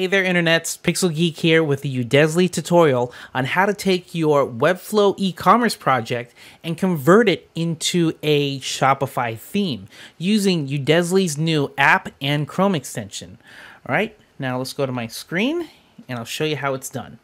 Hey there internets, Pixel Geek here with the Udesly tutorial on how to take your Webflow e-commerce project and convert it into a Shopify theme using Udesly's new app and Chrome extension. All right, now let's go to my screen and I'll show you how it's done.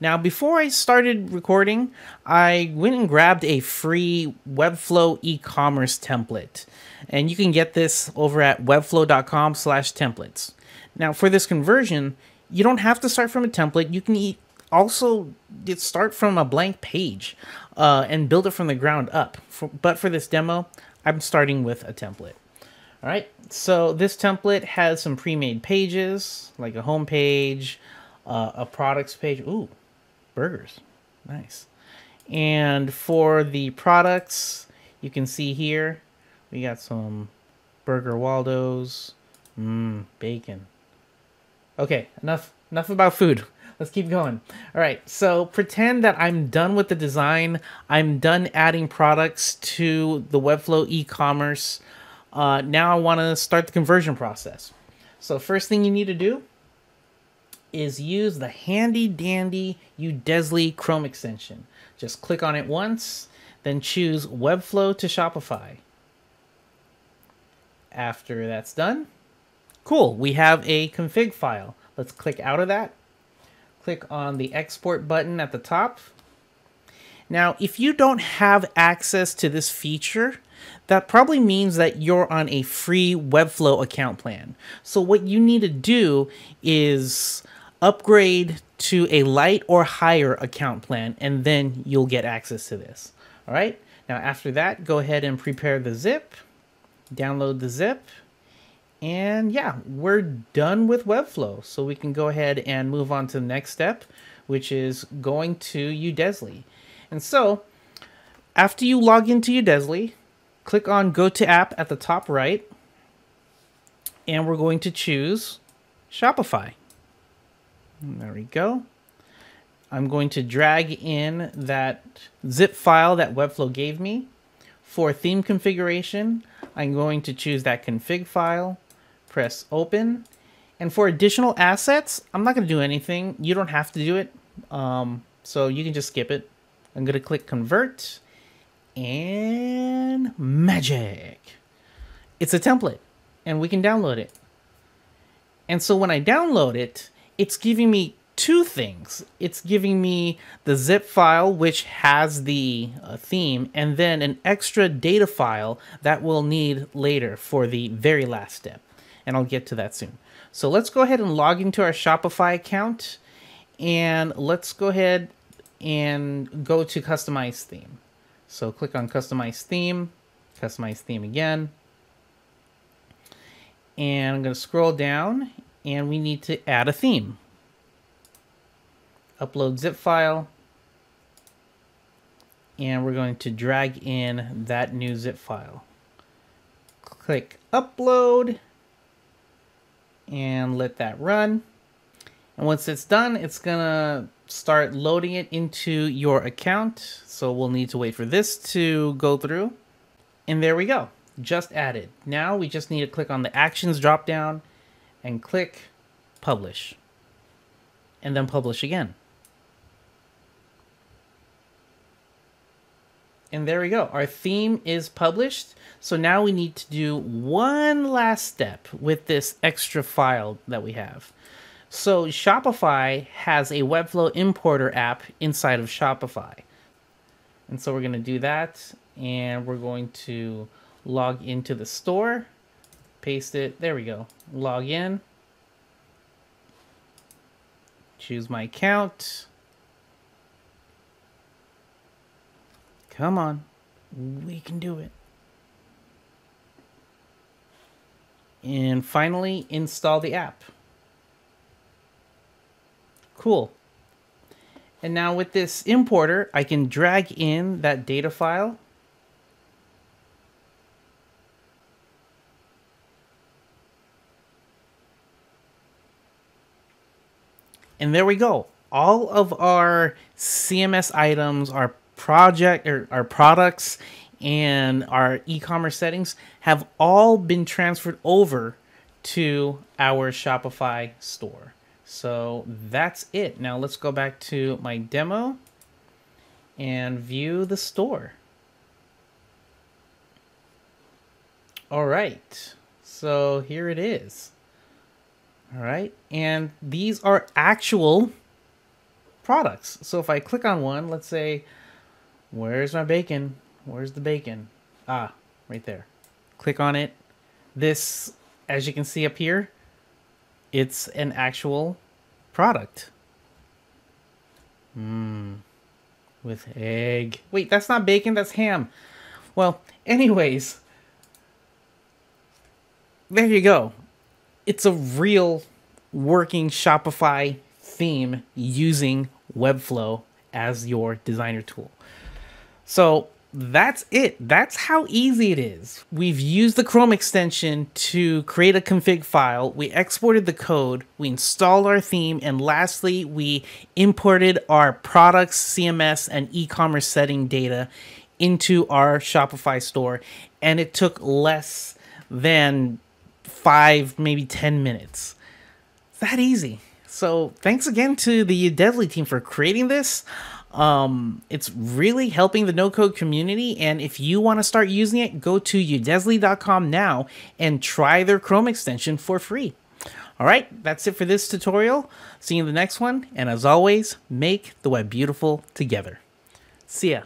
Now, before I started recording, I went and grabbed a free Webflow e-commerce template. And you can get this over at webflow.com slash templates. Now, for this conversion, you don't have to start from a template. You can also start from a blank page uh, and build it from the ground up. For, but for this demo, I'm starting with a template. All right, so this template has some pre-made pages, like a home page, uh, a products page. Ooh, burgers, nice. And for the products, you can see here, we got some Burger Waldos, mmm, bacon, Okay, enough enough about food. Let's keep going. All right, so pretend that I'm done with the design. I'm done adding products to the Webflow e-commerce. Uh, now I want to start the conversion process. So first thing you need to do is use the handy dandy Udesly Chrome extension. Just click on it once, then choose Webflow to Shopify. After that's done, Cool, we have a config file. Let's click out of that. Click on the export button at the top. Now, if you don't have access to this feature, that probably means that you're on a free Webflow account plan. So what you need to do is upgrade to a light or higher account plan, and then you'll get access to this. All right. Now, after that, go ahead and prepare the zip, download the zip, and yeah, we're done with Webflow. So we can go ahead and move on to the next step, which is going to Udesly. And so after you log into Udesly, click on Go to App at the top right. And we're going to choose Shopify. There we go. I'm going to drag in that zip file that Webflow gave me. For theme configuration, I'm going to choose that config file press open. And for additional assets, I'm not going to do anything. You don't have to do it. Um, so you can just skip it. I'm going to click convert and magic. It's a template and we can download it. And so when I download it, it's giving me two things. It's giving me the zip file, which has the uh, theme, and then an extra data file that we'll need later for the very last step and I'll get to that soon. So let's go ahead and log into our Shopify account and let's go ahead and go to customize theme. So click on customize theme, customize theme again. And I'm going to scroll down and we need to add a theme. Upload zip file. And we're going to drag in that new zip file. Click upload and let that run. And once it's done, it's gonna start loading it into your account. So we'll need to wait for this to go through. And there we go, just added. Now we just need to click on the actions drop down and click publish. And then publish again. And there we go. Our theme is published. So now we need to do one last step with this extra file that we have. So Shopify has a Webflow importer app inside of Shopify. And so we're going to do that. And we're going to log into the store. Paste it. There we go. Log in. Choose my account. Come on. We can do it. And finally, install the app. Cool. And now with this importer, I can drag in that data file. And there we go. All of our CMS items are project or our products and our e-commerce settings have all been transferred over to our Shopify store. So that's it. Now let's go back to my demo and view the store. All right, so here it is. All right, and these are actual products. So if I click on one, let's say, where's my bacon? Where's the bacon? Ah, right there. Click on it. This, as you can see up here, it's an actual product. Mmm. With egg. Wait, that's not bacon, that's ham. Well, anyways. There you go. It's a real working Shopify theme using Webflow as your designer tool. So that's it. That's how easy it is. We've used the Chrome extension to create a config file. We exported the code, we installed our theme, and lastly, we imported our products, CMS, and e-commerce setting data into our Shopify store. And it took less than five, maybe 10 minutes. That easy. So thanks again to the Udesly team for creating this. Um, it's really helping the no code community. And if you want to start using it, go to udesly.com now and try their Chrome extension for free. All right, that's it for this tutorial. See you in the next one. And as always, make the web beautiful together. See ya.